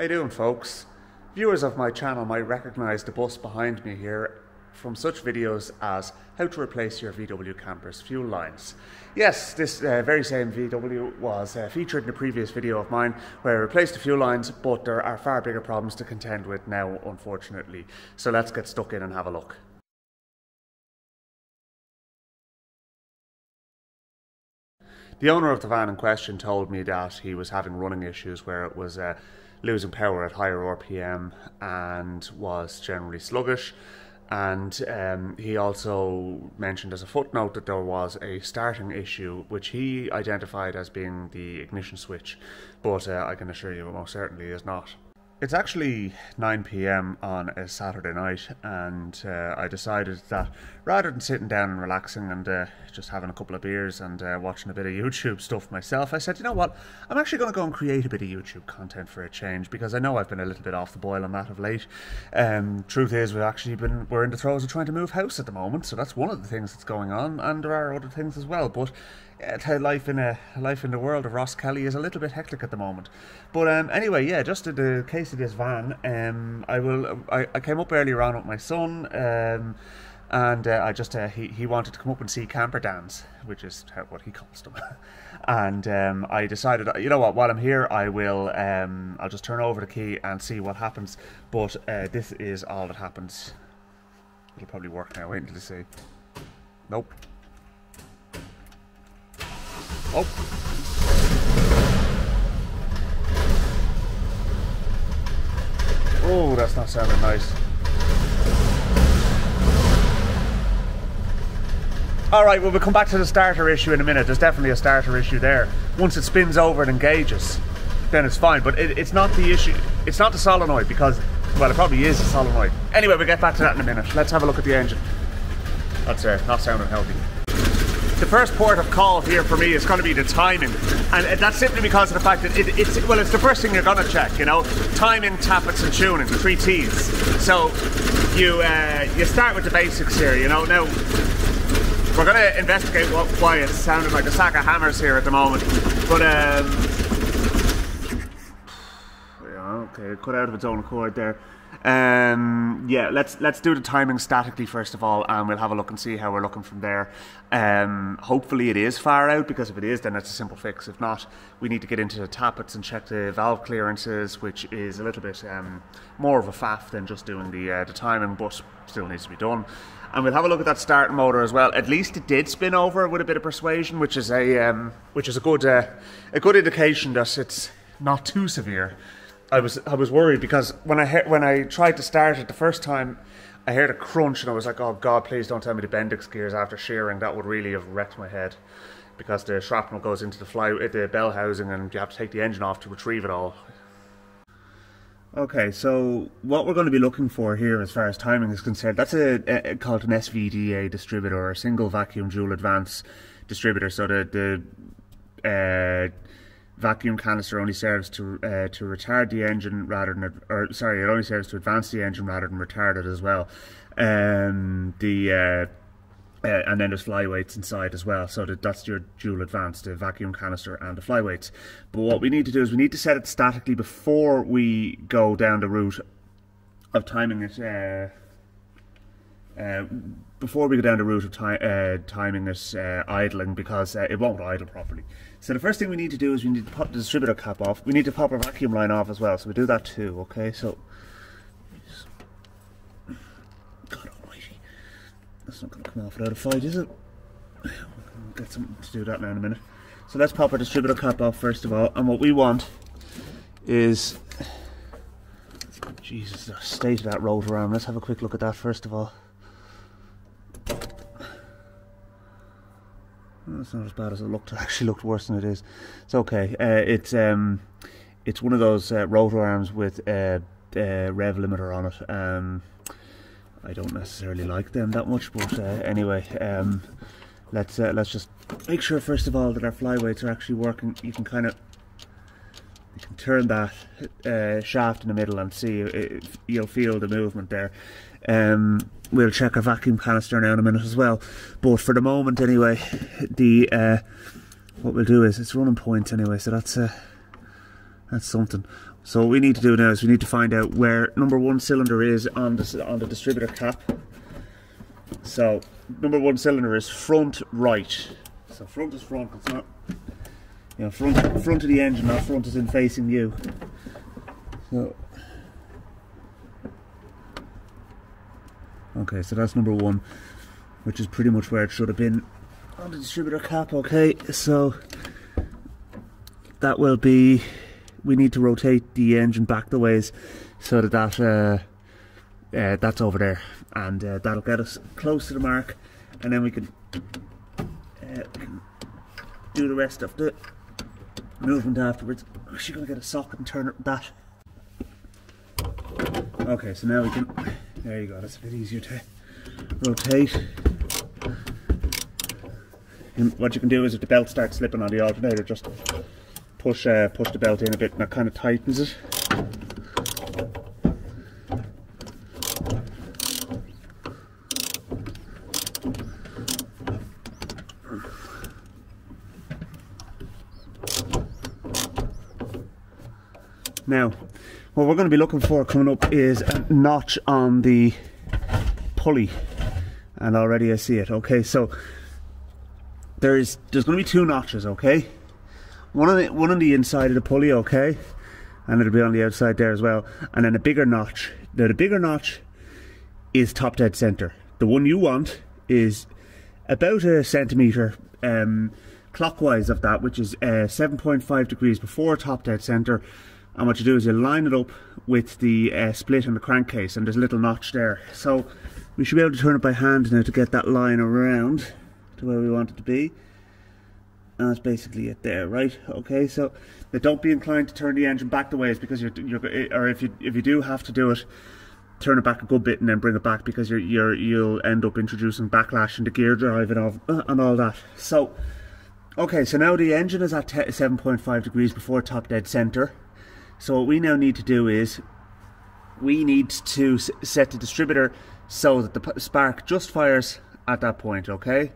How you doing, folks? Viewers of my channel might recognise the bus behind me here from such videos as how to replace your VW camper's fuel lines. Yes, this uh, very same VW was uh, featured in a previous video of mine where I replaced the fuel lines, but there are far bigger problems to contend with now, unfortunately. So let's get stuck in and have a look. The owner of the van in question told me that he was having running issues where it was uh, losing power at higher RPM and was generally sluggish. And um, he also mentioned as a footnote that there was a starting issue, which he identified as being the ignition switch, but uh, I can assure you it most certainly is not. It's actually 9 pm on a Saturday night, and uh, I decided that rather than sitting down and relaxing and uh, just having a couple of beers and uh, watching a bit of YouTube stuff myself, I said, you know what, I'm actually going to go and create a bit of YouTube content for a change because I know I've been a little bit off the boil on that of late. Um, truth is, we've actually been we're in the throes of trying to move house at the moment, so that's one of the things that's going on, and there are other things as well. But uh, life in a life in the world of Ross Kelly is a little bit hectic at the moment. But um, anyway, yeah, just in the case of this van, um, I will. I, I came up earlier on with my son, um, and uh, I just uh, he he wanted to come up and see camper dance, which is what he calls them. and um, I decided, you know what, while I'm here, I will. Um, I'll just turn over the key and see what happens. But uh, this is all that happens. It'll probably work now. Wait until you see. Nope. Oh. Oh, that's not sounding nice. Alright, well we'll come back to the starter issue in a minute. There's definitely a starter issue there. Once it spins over and engages, then it's fine. But it, it's not the issue. It's not the solenoid because, well, it probably is a solenoid. Anyway, we'll get back to that in a minute. Let's have a look at the engine. That's uh, not sounding healthy the first port of call here for me is going to be the timing, and that's simply because of the fact that it, it's well, it's the first thing you're going to check. You know, timing, tappets, and tuning, the three T's. So you uh, you start with the basics here. You know, now we're going to investigate what, why it's sounding like a sack of hammers here at the moment, but. Um, okay, cut out of its own accord there. Um, yeah, let's let's do the timing statically first of all, and we'll have a look and see how we're looking from there. Um, hopefully it is far out because if it is, then it's a simple fix. If not, we need to get into the tappets and check the valve clearances, which is a little bit um, more of a faff than just doing the uh, the timing, but still needs to be done. And we'll have a look at that starting motor as well. At least it did spin over with a bit of persuasion, which is a um, which is a good uh, a good indication that it's not too severe. I was I was worried because when I when I tried to start it the first time, I heard a crunch and I was like, oh God, please don't tell me the Bendix gears after shearing. That would really have wrecked my head because the shrapnel goes into the fly uh, the bell housing and you have to take the engine off to retrieve it all. Okay, so what we're going to be looking for here as far as timing is concerned, that's a, a called an SVDA distributor or a single vacuum dual advance distributor. So the the uh, vacuum canister only serves to uh, to retard the engine rather than, or sorry, it only serves to advance the engine rather than retard it as well. Um, the uh, uh, and then there's flyweights inside as well, so that, that's your dual advance, the vacuum canister and the flyweights. But what we need to do is we need to set it statically before we go down the route of timing it. Uh, uh, before we go down the route of uh, timing it uh, idling because it won't idle properly. So the first thing we need to do is we need to pop the distributor cap off. We need to pop our vacuum line off as well, so we do that too, okay? So, God almighty, that's not going to come off without a fight, is it? We'll get something to do that now in a minute. So let's pop our distributor cap off first of all, and what we want is, Jesus, the state of that rotor arm. Let's have a quick look at that first of all. That's not as bad as it looked. It actually looked worse than it is. It's okay. Uh, it's um, it's one of those uh, rotor arms with a rev limiter on it. Um, I don't necessarily like them that much, but uh, anyway, um, let's uh, let's just make sure first of all that our flyweights are actually working. You can kind of you can turn that uh, shaft in the middle and see if you'll feel the movement there. Um, we'll check our vacuum canister now in a minute as well. But for the moment, anyway, the uh, what we'll do is it's running point anyway. So that's uh, That's something. So what we need to do now is we need to find out where number one cylinder is on the on the distributor cap. So number one cylinder is front right. So front is front. It's not you know front front of the engine, not front is in facing you. So okay, so that's number one, which is pretty much where it should have been on the distributor cap. Okay, so that will be we need to rotate the engine back the ways so that that uh, uh, that's over there and uh, that'll get us close to the mark and then we can, uh, do the rest of the movement afterwards. I'm actually going to get a socket and turn it that. Okay, so now we can, there you go, that's a bit easier to rotate. And what you can do is if the belt starts slipping on the alternator, just push uh, push the belt in a bit and that kind of tightens it. Now, what we're going to be looking for coming up is a notch on the pulley. And already I see it. Okay, so there's there's going to be two notches, okay? One on the one on the inside of the pulley, okay, and it'll be on the outside there as well. And then a bigger notch. Now the bigger notch is top dead center. The one you want is about a centimeter um, clockwise of that, which is uh, 7.5 degrees before top dead center. And what you do is you line it up with the uh, split in the crankcase, and there's a little notch there. So we should be able to turn it by hand now to get that line around to where we want it to be. And that's basically it there right? Okay so don't be inclined to turn the engine back the way, ways because you're, you're or if you if you do have to do it turn it back a good bit and then bring it back because you're, you're you'll end up introducing backlash into gear drive and all, and all that. So okay so now the engine is at 7.5 degrees before top dead center so what we now need to do is we need to set the distributor so that the spark just fires at that point okay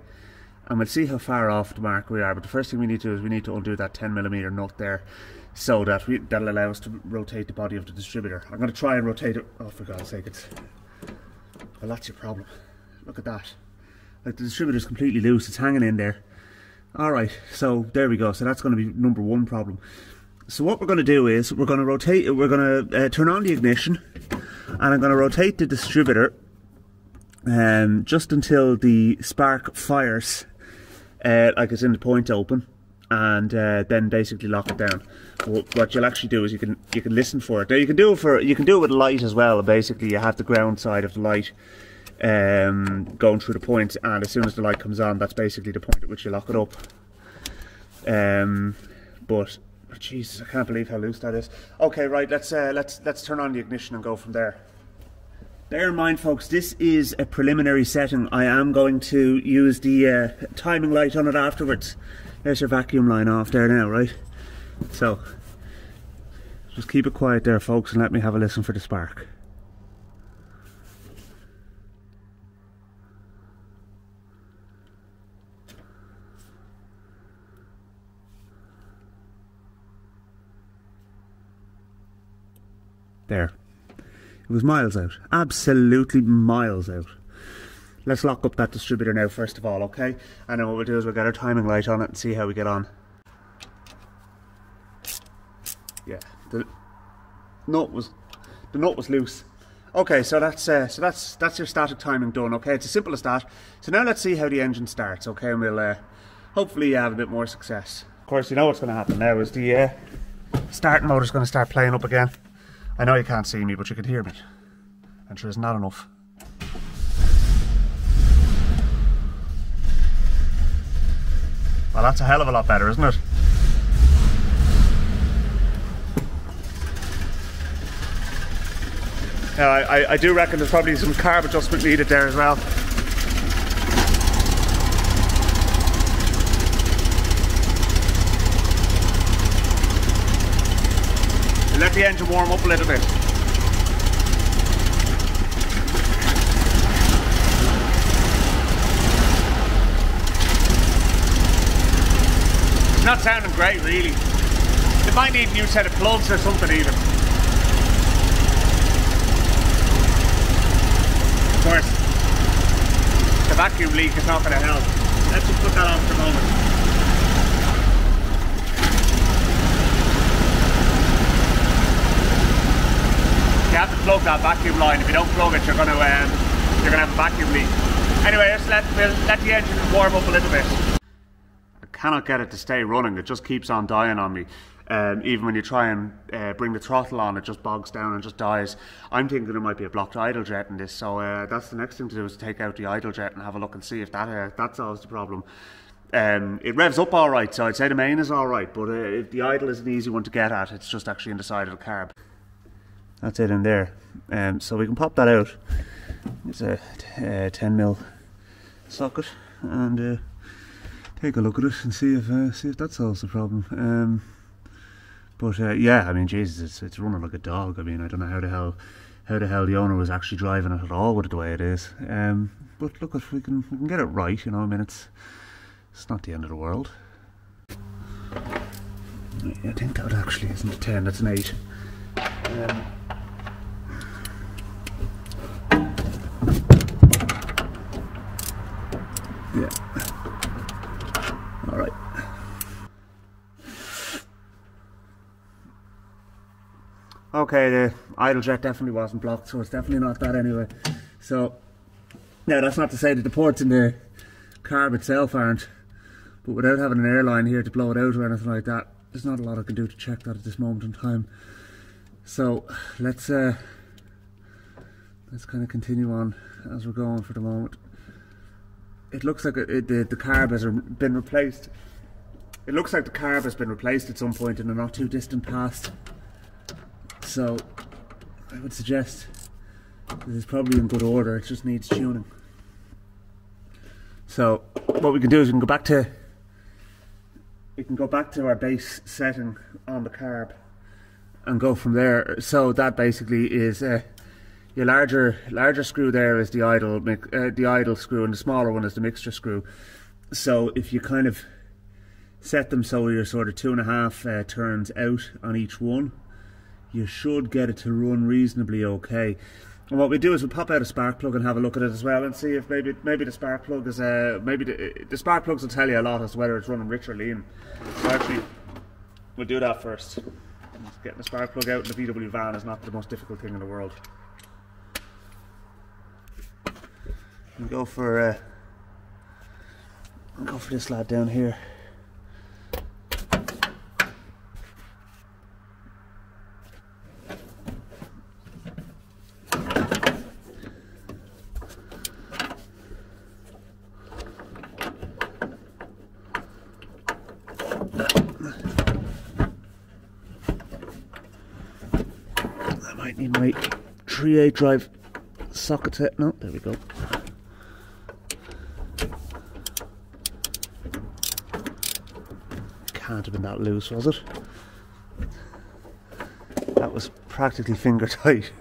and we'll see how far off the mark we are. But the first thing we need to do is we need to undo that 10 millimeter nut there so that we, that'll allow us to rotate the body of the distributor. I'm going to try and rotate it. Oh, for God's sake, it's. Well, that's your problem. Look at that. Like the distributor's completely loose, it's hanging in there. Alright, so there we go. So that's going to be number one problem. So what we're going to do is we're going to rotate, we're going to uh, turn on the ignition and I'm going to rotate the distributor um, just until the spark fires uh, like it's in the point open and uh, then basically lock it down. What you'll actually do is you can you can listen for it. Now you can do it for you can do it with light as well. Basically, you have the ground side of the light um, going through the point, and as soon as the light comes on, that's basically the point at which you lock it up. Um, but oh, Jesus, I can't believe how loose that is. Okay, right. Let's uh, let's let's turn on the ignition and go from there. Bear in mind, folks, this is a preliminary setting. I am going to use the uh, timing light on it afterwards. There's your vacuum line off there now, right? So, just keep it quiet there, folks, and let me have a listen for the spark. There. It was miles out. Absolutely miles out. Let's lock up that distributor now first of all, okay? And then what we'll do is we'll get our timing light on it and see how we get on. Yeah, the nut was the nut was loose. Okay, so that's uh, so that's that's your static timing done. Okay, it's as simple as that. So now let's see how the engine starts. Okay, and we'll uh, hopefully have a bit more success. Of course, you know what's going to happen now is the uh, starting motor's going to start playing up again. I know you can't see me, but you can hear me. And sure, it's not enough. Well, that's a hell of a lot better, isn't it? I, I do reckon there's probably some carb adjustment needed there as well. The engine warm up a little bit. It's not sounding great really. It might need a new set of plugs or something even. Of course, the vacuum leak is not going to help. Let's just put that on for a moment. You have to plug that vacuum line. If you don't plug it, you're going to um, you're going to have a vacuum leak. Anyway, let's let, we'll let the engine warm up a little bit. I cannot get it to stay running. It just keeps on dying on me. Um, even when you try and uh, bring the throttle on, it just bogs down and just dies. I'm thinking there might be a blocked idle jet in this, so uh, that's the next thing to do is take out the idle jet and have a look and see if that uh, that solves the problem. Um, it revs up all right, so I'd say the main is all right, but uh, the idle is an easy one to get at. It's just actually in the side of the carb. That's it in there. Um, so we can pop that out. It's a uh, 10 mil socket and uh, take a look at it and see if uh, see if that solves the problem. Um, but uh, yeah, I mean, Jesus, it's it's running like a dog. I mean, I don't know how the hell how the hell the owner was actually driving it at all with it the way it is. Um, but look, if we can we can get it right, you know, I mean, it's it's not the end of the world. I think that actually isn't a ten; that's an eight. Um, yeah. All right. Okay, the idle jet definitely wasn't blocked, so it's definitely not that anyway. So, now that's not to say that the ports in the carb itself aren't, but without having an airline here to blow it out or anything like that, there's not a lot I can do to check that at this moment in time. So, let's uh, let's kind of continue on as we're going for the moment. It looks like it, the, the carb has been replaced. It looks like the carb has been replaced at some point in the not too distant past. So I would suggest this is probably in good order, it just needs tuning. So what we can do is we can go back to we can go back to our base setting on the carb and go from there. So that basically is uh, your larger larger screw there is the idle uh, the idle screw and the smaller one is the mixture screw. So if you kind of set them so you're sort of two and a half uh, turns out on each one you should get it to run reasonably okay. And what we do is we pop out a spark plug and have a look at it as well and see if maybe maybe the spark plug is uh, maybe the, the spark plugs will tell you a lot as to whether it's running rich or lean. So actually we'll do that first. Getting the spark plug out in the VW van is not the most difficult thing in the world. And go for uh, go for this lad down here. I might need my 3/8 drive socket set. No, there we go. Have been that loose, was it? That was practically finger tight.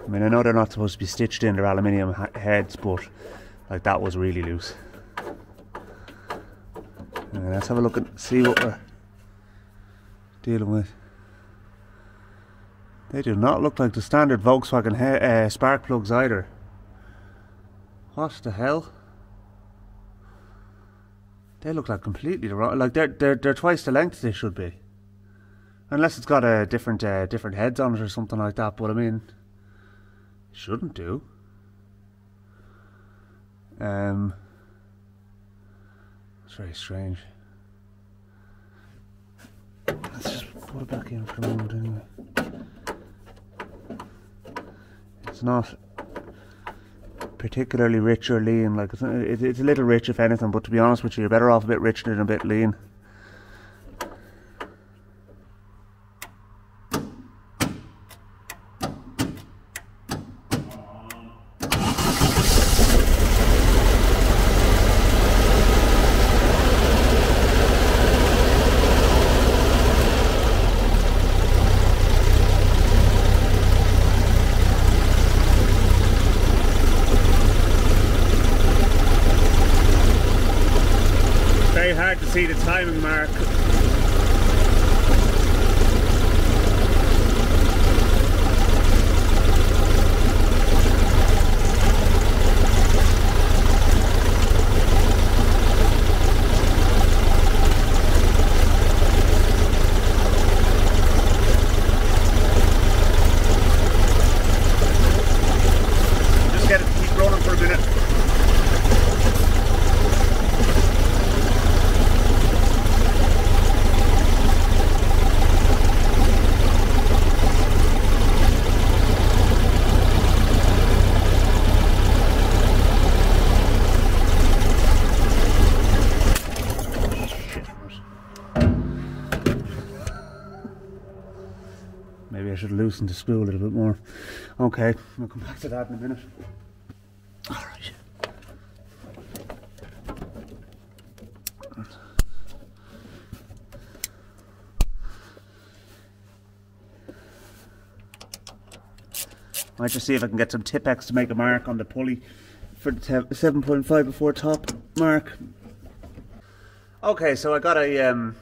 I mean, I know they're not supposed to be stitched in, they're aluminium heads, but like that was really loose. Let's have a look and see what we're dealing with. They do not look like the standard Volkswagen uh, spark plugs either. What the hell? They look like completely the wrong. Like they're they're they're twice the length they should be. Unless it's got a different uh, different heads on it or something like that. But I mean, Shouldn't do. Um, it's very strange. Let's just put it back in for a moment anyway. It's not particularly rich or lean. Like it's, it's a little rich if anything, but to be honest with you, you're better off a bit rich than a bit lean. The spool a little bit more. Okay, we'll come back to that in a minute. All right. Might just see if I can get some Tipp-Ex to make a mark on the pulley for the 7.5 before top mark. Okay, so I got a um,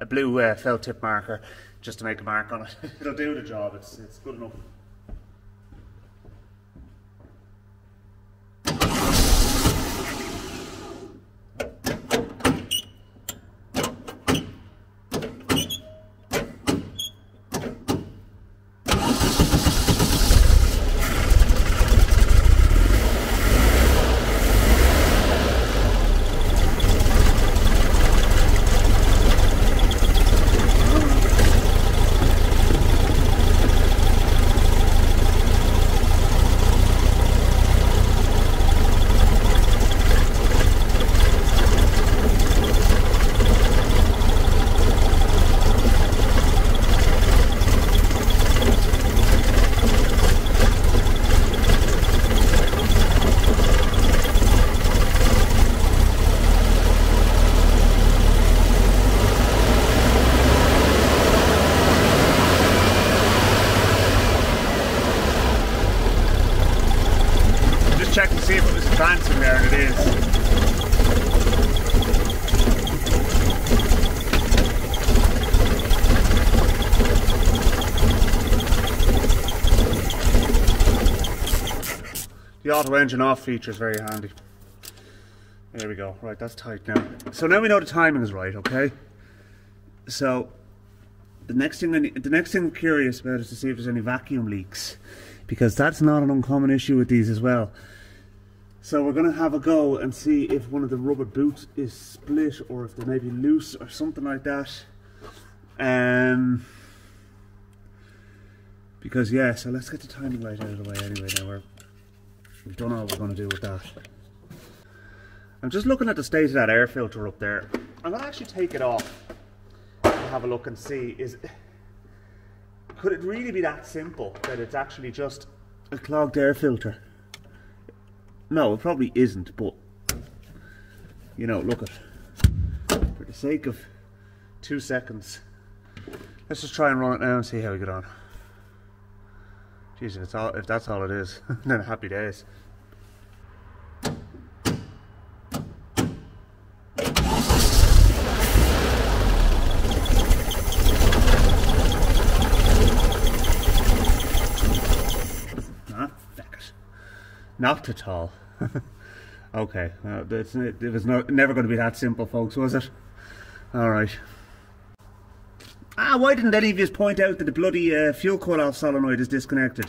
a blue uh, felt tip marker just to make a mark on it. It'll do the job. It's it's good enough. Just check to see if it was advancing there, and it is. The auto engine off feature is very handy. There we go. Right, that's tight now. So now we know the timing is right, okay? So the next thing I need, the next thing I'm curious about is to see if there's any vacuum leaks, because that's not an uncommon issue with these as well. So we're gonna have a go and see if one of the rubber boots is split or if they may be loose or something like that. Um, because yeah, so let's get the timing light out of the way anyway. Now we're we've done all we're gonna do with that. I'm just looking at the state of that air filter up there. I'm gonna actually take it off and have a look and see is could it really be that simple that it's actually just a clogged air filter? No, it probably isn't, but you know, look at for the sake of two seconds. Let's just try and run it now and see how we get on. Jeez, all, if that's all it is, then happy days. Not at all. okay, uh, it's, it was no, never going to be that simple, folks, was it? All right. Ah, why didn't any of you point out that the bloody uh, fuel cut-off solenoid is disconnected?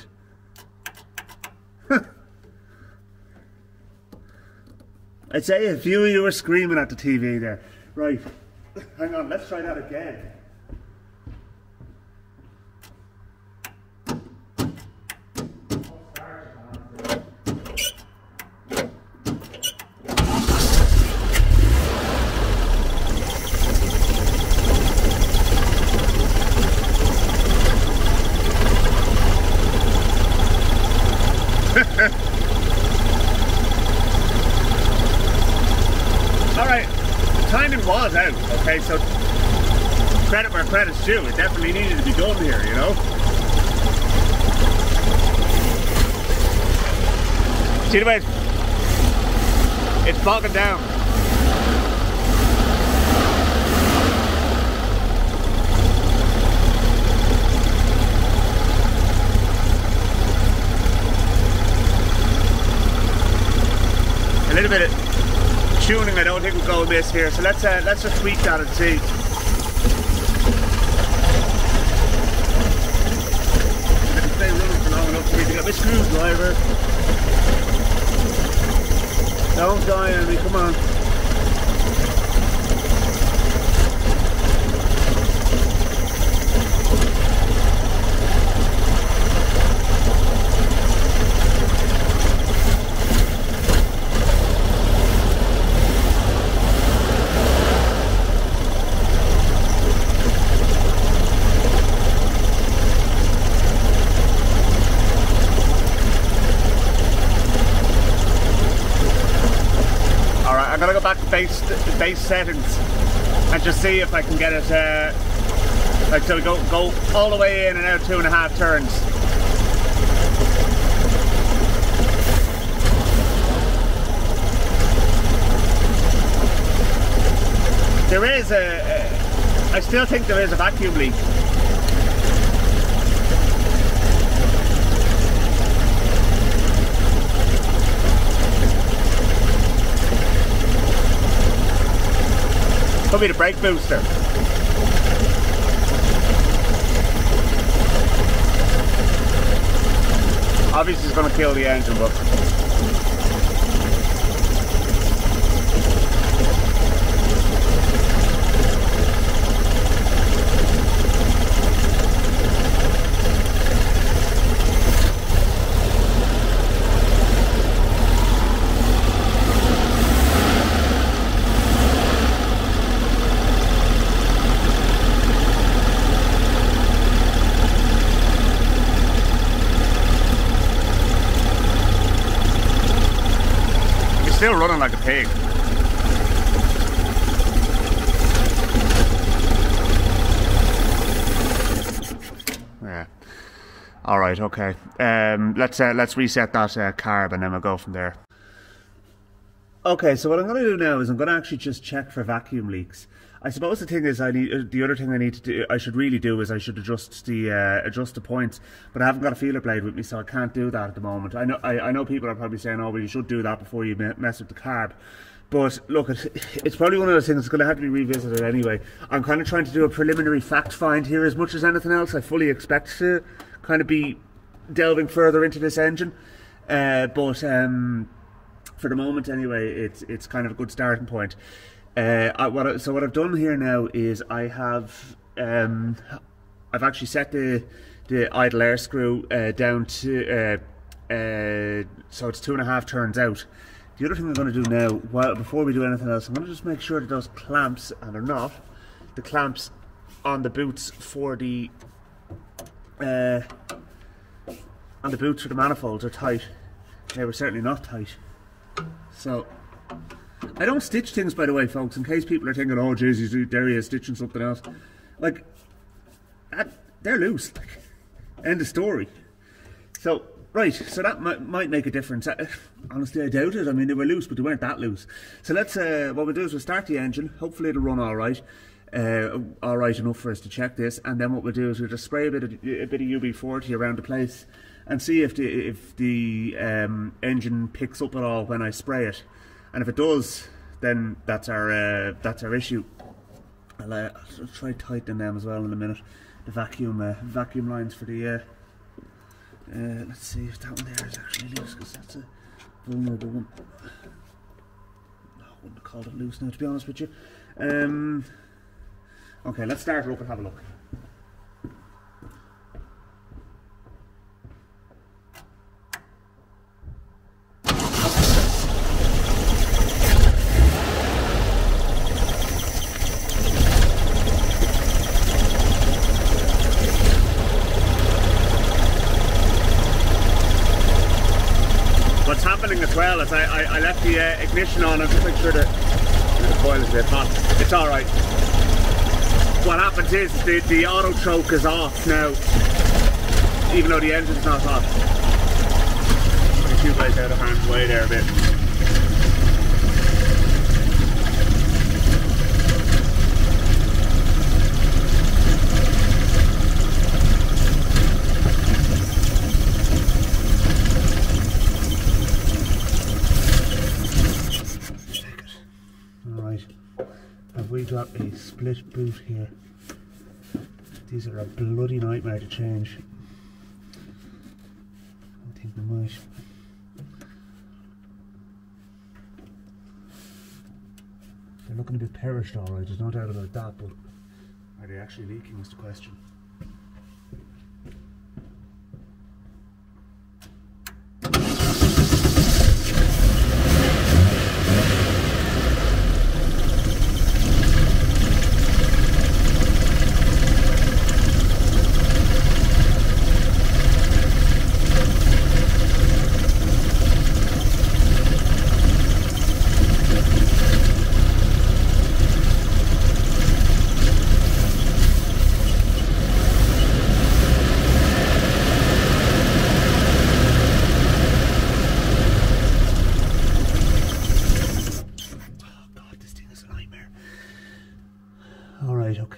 I'd say a few of you were screaming at the TV there. Right, hang on, let's try that again. too. It definitely needed to be done here, you know? See the way it's, bogging down. A little bit of tuning I don't think we'll go miss here, so let's uh, let's just tweak that and see. Screwdriver. Don't die on me, come on. Base settings and just see if I can get it uh, like so go go all the way in and out two and a half turns. There is a, a I still think there is a vacuum leak. Could be the brake booster. Obviously it's going to kill the engine, but still running like a pig. Yeah. All right. Okay. Um, let's uh, let's reset that uh, carb and then we'll go from there. Okay. So what I'm going to do now is I'm going to actually just check for vacuum leaks. I suppose the thing is, I need uh, the other thing I need to do. I should really do is I should adjust the uh, adjust the points, but I haven't got a feeler blade with me, so I can't do that at the moment. I know I, I know people are probably saying, "Oh, well, you should do that before you mess with the carb." But look, it's probably one of those things that's going to have to be revisited anyway. I'm kind of trying to do a preliminary fact find here as much as anything else. I fully expect to kind of be delving further into this engine, uh, but um, for the moment, anyway, it's it's kind of a good starting point. Uh, I, what I, so what I've done here now is I have um, I've actually set the the idle air screw uh, down to uh, uh, so it's two and a half turns out. The other thing I'm going to do now, while before we do anything else, I'm going to just make sure that those clamps, and they're not, the clamps on the boots for the uh, on the boots for the manifolds are tight. They were certainly not tight. So I don't stitch things, by the way, folks, in case people are thinking, oh, Jesus, there he is stitching something else. Like, that, they're loose. Like, end of story. So, right, so that might, might make a difference. Uh, honestly, I doubt it. I mean, they were loose, but they weren't that loose. So let's, uh, what we'll do is we'll start the engine. Hopefully it'll run all right. Uh, all right enough for us to check this. And then what we'll do is we'll just spray a bit of, a bit of UB40 around the place and see if the, if the um, engine picks up at all when I spray it and if it does, then that's our uh, that's our issue. I'll, uh, I'll, try tightening them as well in a minute. The vacuum uh, vacuum lines for the. Uh, uh, let's see if that one there is actually loose because that's a vulnerable one. I wouldn't have called it loose now, to be honest with you. Um, okay, let's start her up and have a look. Well as I, I, I left the uh, ignition on and just make sure that the coil is a bit hot. It's alright. What happens is the, the auto choke is off now, even though the engine's not hot. Two guys out of harm's way there a bit. got a split boot here. These are a bloody nightmare to change. I think we might. They're looking a bit perished alright, there's no doubt about that, but are they actually leaking is the question.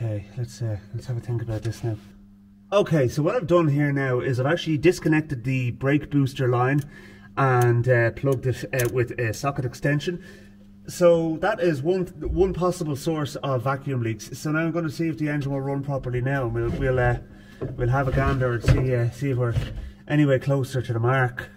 Okay, let's uh, let's have a think about this now. Okay, so what I've done here now is I've actually disconnected the brake booster line and uh, plugged it uh, with a socket extension. So that is one one possible source of vacuum leaks. So now I'm going to see if the engine will run properly now. We'll we'll uh, we'll have a gander and see uh, see if we're anyway closer to the mark.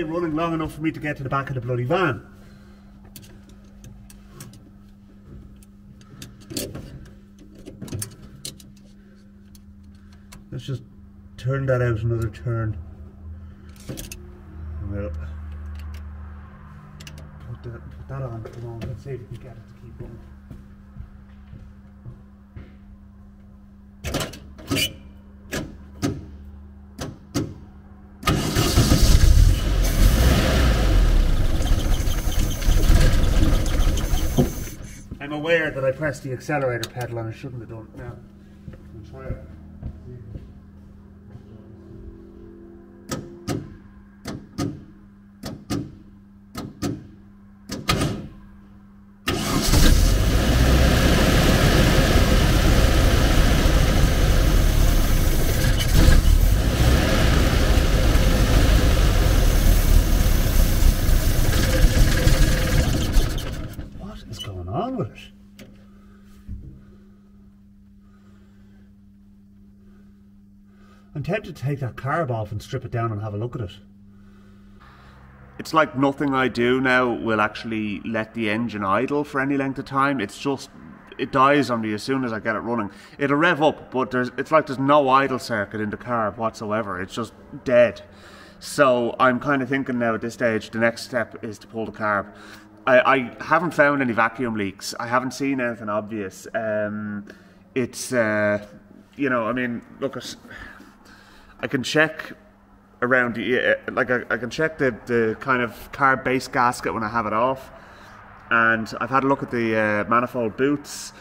Stay running long enough for me to get to the back of the bloody van. Let's just turn that out another turn. Well, put that, put that on. Come on, let's see if we can get it to keep going. I'm aware that I pressed the accelerator pedal and I shouldn't have done it now. I'll try it. I'm tempted to take that carb off and strip it down and have a look at it. It's like nothing I do now will actually let the engine idle for any length of time. It's just it dies on me as soon as I get it running. It'll rev up, but there's it's like there's no idle circuit in the carb whatsoever. It's just dead. So I'm kind of thinking now at this stage, the next step is to pull the carb. I, I haven't found any vacuum leaks. I haven't seen anything obvious. Um, it's uh, you know, I mean, look at I can check around the like I, I can check the, the kind of carb base gasket when I have it off. And I've had a look at the uh, manifold boots.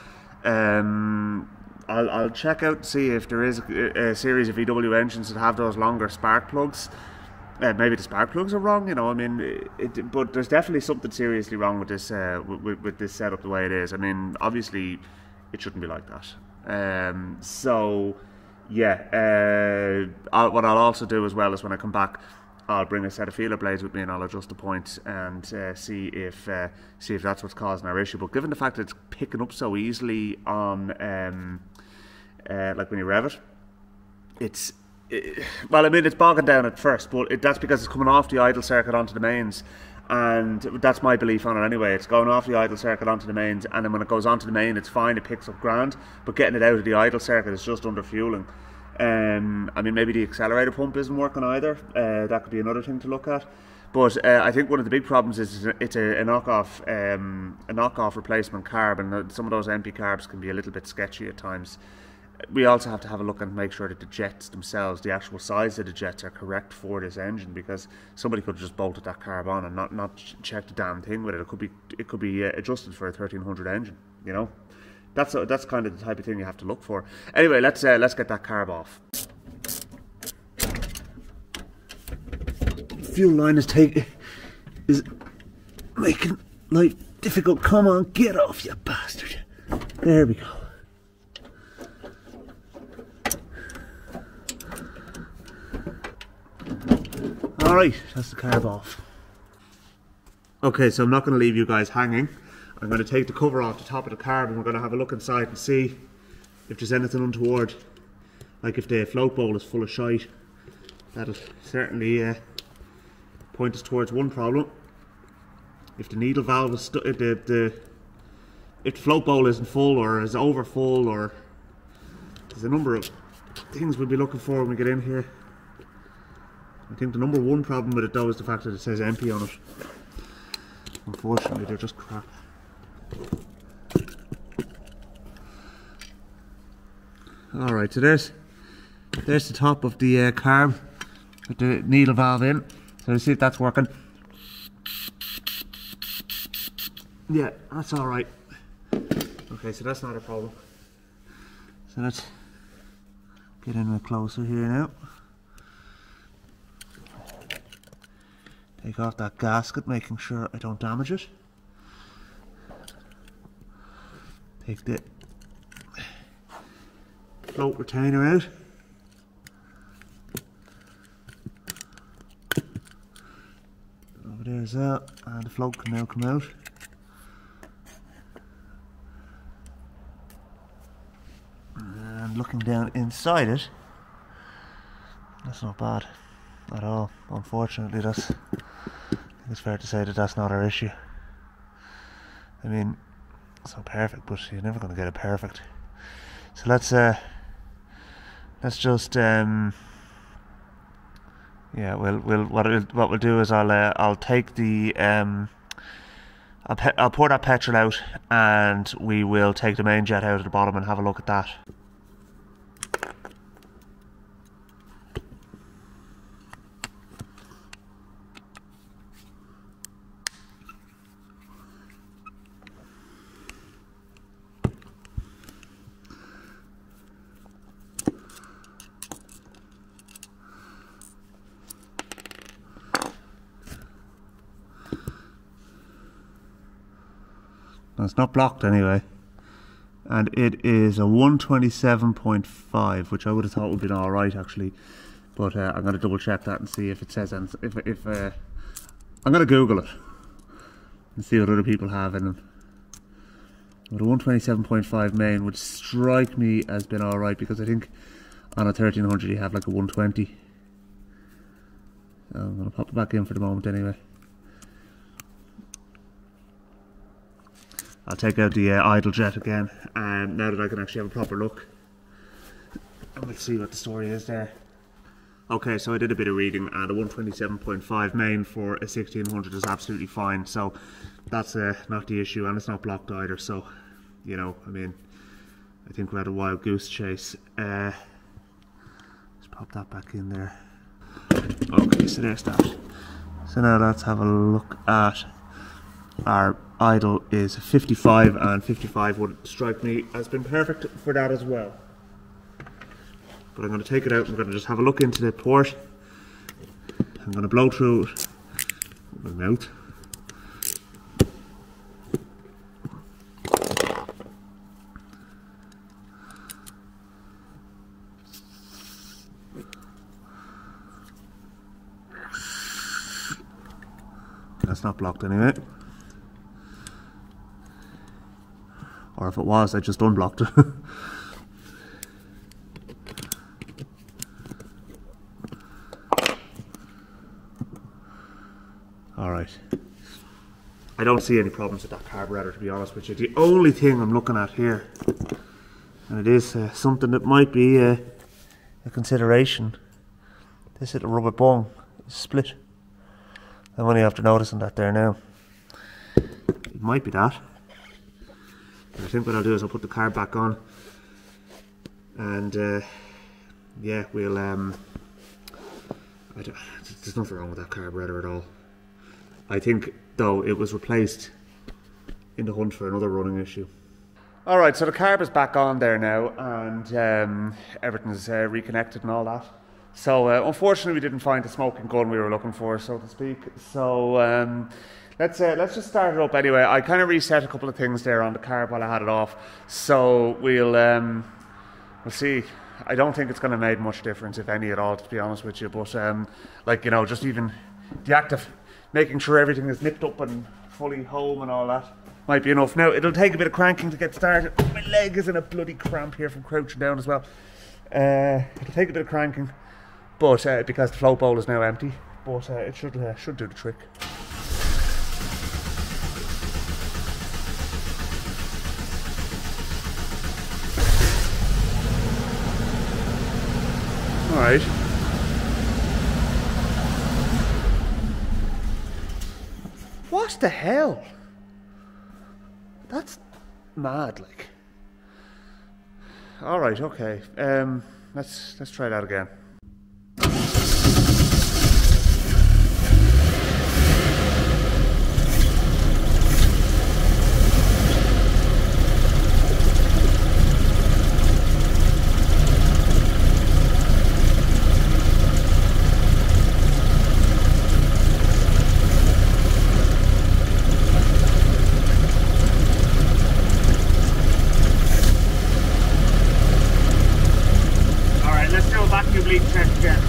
Um, I'll, I'll check out to see if there is a, a, series of VW engines that have those longer spark plugs. Uh, maybe the spark plugs are wrong you know I mean it, but there's definitely something seriously wrong with this uh, with, with this setup the way it is. I mean obviously it shouldn't be like that. Um, so yeah, uh, I'll, what I'll also do as well is when I come back, I'll bring a set of feeler blades with me and I'll adjust the points point and uh, see if uh, see if that's what's causing our issue. But given the fact that it's picking up so easily on um, uh, like when you rev it, it's it, well, I mean it's bogging down at first, but it, that's because it's coming off the idle circuit onto the mains and that's my belief on it anyway. It's going off the idle circuit onto the mains, and then when it goes onto the main, it's fine, it picks up grand, but getting it out of the idle circuit is just under fueling. Um, I mean, maybe the accelerator pump isn't working either. Uh, that could be another thing to look at. But uh, I think one of the big problems is it's a, a knockoff, um, a knockoff replacement carb, and some of those EMPI carbs can be a little bit sketchy at times. We also have to have a look and make sure that the jets themselves, the actual size of the jets, are correct for this engine because somebody could have just bolted that carb on and not not check the damn thing with it. It could be it could be uh, adjusted for a 1300 engine. You know, that's a, that's kind of the type of thing you have to look for. Anyway, let's uh, let's get that carb off. Fuel line is taking is making life difficult. Come on, get off, you bastard. There we go. Alright, that's the carb off. Okay, so I'm not going to leave you guys hanging. I'm going to take the cover off the top of the carb and we're going to have a look inside and see if there's anything untoward. Like if the float bowl is full of shite. That'll certainly uh, point us towards one problem. If the needle valve is the, the if the float bowl isn't full or is over full or there's a number of things we'll be looking for when we get in here. I think the number one problem with it though is the fact that it says EMPI on it. Unfortunately, they're just crap. Alright, so there's, there's the top of the uh, carb with the needle valve in. So let's see if that's working. Yeah, that's alright. Okay, so that's not a problem. So let's get in a closer here now. Take off that gasket, making sure I don't damage it. Take the float retainer out. Over there's that, and the float can now come out. And looking down inside it, that's not bad at all. Unfortunately, that's it's fair to say that that's not our issue. I mean, it's not perfect, but you're never going to get it perfect. So let's uh, let's just um, yeah, we'll we'll what we'll, what we'll do is I'll uh, I'll take the um. I'll, I'll pour that petrol out and we will take the main jet out at the bottom and have a look at that. Not blocked anyway. And it is a 127.5, which I would have thought would have been alright actually. But uh, I'm going to double check that and see if it says anything. If, if, uh, I'm going to Google it and see what other people have in them. But a 127.5 main would strike me as being alright because I think on a 1300 you have like a 120. I'm going to pop it back in for the moment anyway. I'll take out the uh, idle jet again and now that I can actually have a proper look and we'll see what the story is there. Okay, so I did a bit of reading and a 127.5 main for a 1600 is absolutely fine. So that's uh, not the issue and it's not blocked either. So, you know, I mean, I think we had a wild goose chase. Uh, let's pop that back in there. Okay, so there's that. So now let's have a look at our idle is 55 and 55 would strike me as being perfect for that as well. But I'm going to take it out I'm going to just have a look into the port. I'm going to blow through it with my mouth. That's not blocked anyway. Or if it was, I just unblocked it. Alright. I don't see any problems with that carburetor to be honest with you. The only thing I'm looking at here, and it is uh, something that might be uh, a consideration, this little rubber bung is split. I'm only after noticing that there now. It might be that. I think what I'll do is I'll put the carb back on and uh, yeah, we'll. Um, there's nothing wrong with that carburetor at all. I think though it was replaced in the hunt for another running issue. All right, so the carb is back on there now, and um, everything's uh, reconnected and all that. So uh, unfortunately, we didn't find the smoking gun we were looking for, so to speak. So um, let's uh, let's just start it up anyway. I kind of reset a couple of things there on the carb while I had it off, so we'll um, we'll see. I don't think it's going to make much difference, if any at all, to be honest with you. But um, like you know, just even the act of making sure everything is nipped up and fully home and all that might be enough. Now it'll take a bit of cranking to get started. My leg is in a bloody cramp here from crouching down as well. Uh, it'll take a bit of cranking, but uh, because the float bowl is now empty, but uh, it should uh, should do the trick. Right. What the hell? That's mad, like. All right, okay. Um, let's let's try that again. All right, let's do a vacuum leak check again.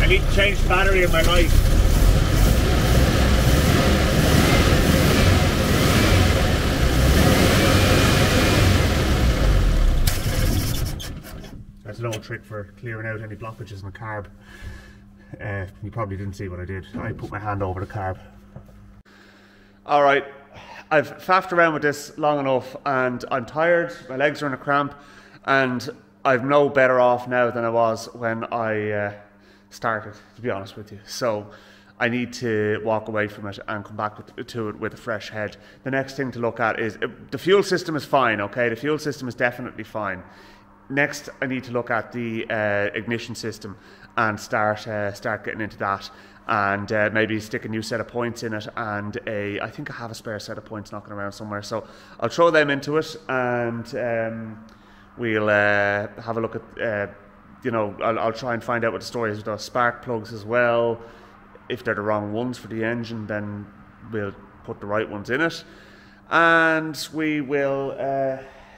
I need to change the battery in my light. That's an old trick for clearing out any blockages in the carb. Uh, you probably didn't see what I did. I put my hand over the carb. All right, I've faffed around with this long enough, and I'm tired. My legs are in a cramp, and I'm no better off now than I was when I uh, started. To be honest with you, so I need to walk away from it and come back to it with a fresh head. The next thing to look at is uh, the fuel system is fine. Okay, the fuel system is definitely fine. Next, I need to look at the uh, ignition system and start uh, start getting into that, and uh, maybe stick a new set of points in it. And a, I think I have a spare set of points knocking around somewhere, so I'll throw them into it, and um, we'll uh, have a look at. Uh, you know, I'll, I'll try and find out what the story is with those spark plugs as well. If they're the wrong ones for the engine, then we'll put the right ones in it, and we will.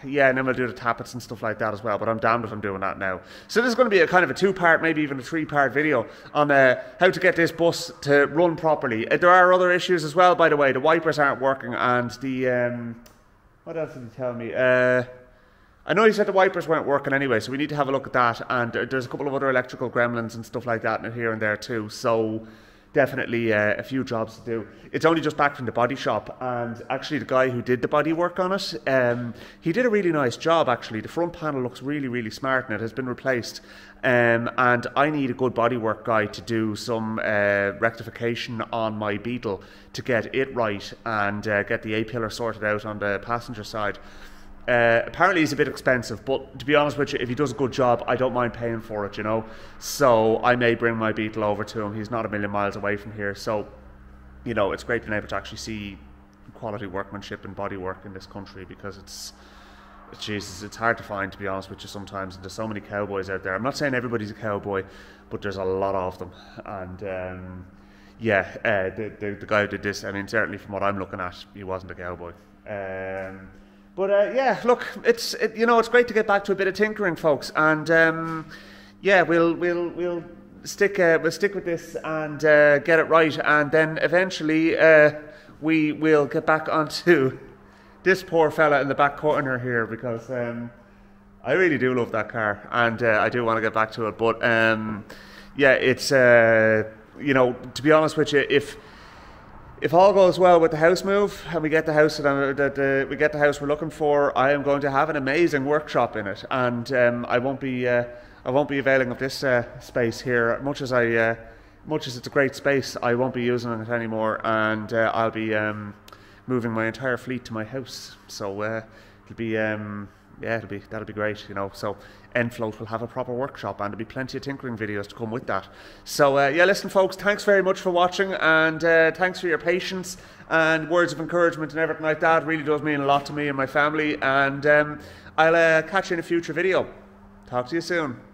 Yeah, and then we'll do the tappets and stuff like that as well. But I'm damned if I'm doing that now. So this is going to be a kind of a two-part, maybe even a three-part video on uh, how to get this bus to run properly. Uh, there are other issues as well, by the way. The wipers aren't working, and the um, what else did he tell me? Uh, I know he said the wipers weren't working anyway, so we need to have a look at that. And uh, there's a couple of other electrical gremlins and stuff like that here and there too. So definitely uh, a few jobs to do. It's only just back from the body shop, and actually the guy who did the body work on it, um, he did a really nice job. Actually, the front panel looks really, really smart, and it has been replaced. Um, and I need a good bodywork guy to do some uh, rectification on my Beetle to get it right and uh, get the A pillar sorted out on the passenger side. Uh, apparently he's a bit expensive, but to be honest with you, if he does a good job, I don't mind paying for it, you know. So I may bring my Beetle over to him. He's not a million miles away from here, so you know it's great being able to actually see quality workmanship and bodywork in this country because it's Jesus, it's hard to find to be honest with you sometimes. And there's so many cowboys out there. I'm not saying everybody's a cowboy, but there's a lot of them, and um, yeah, uh, the, the the guy who did this. I mean, certainly from what I'm looking at, he wasn't a cowboy. Um, but uh, yeah, look, it's it, you know it's great to get back to a bit of tinkering, folks, and um, yeah, we'll we'll we'll stick uh, we'll stick with this and uh, get it right, and then eventually uh, we will get back onto this poor fella in the back corner here because um, I really do love that car, and uh, I do want to get back to it, but um, yeah, it's uh, you know to be honest with you, if if all goes well with the house move and we get the house that, uh, uh, we get the house we're looking for, I am going to have an amazing workshop in it, and um, I won't be uh, I won't be availing of this uh, space here. Much as I uh, much as it's a great space, I won't be using it anymore, and uh, I'll be um, moving my entire fleet to my house. So it'll be. Um, yeah, it'll be that'll be great, you know. So Endfloat will have a proper workshop, and there'll be plenty of tinkering videos to come with that. So uh, yeah, listen, folks, thanks very much for watching, and uh, thanks for your patience and words of encouragement and everything like that. Really does mean a lot to me and my family. And um, I'll uh, catch you in a future video. Talk to you soon.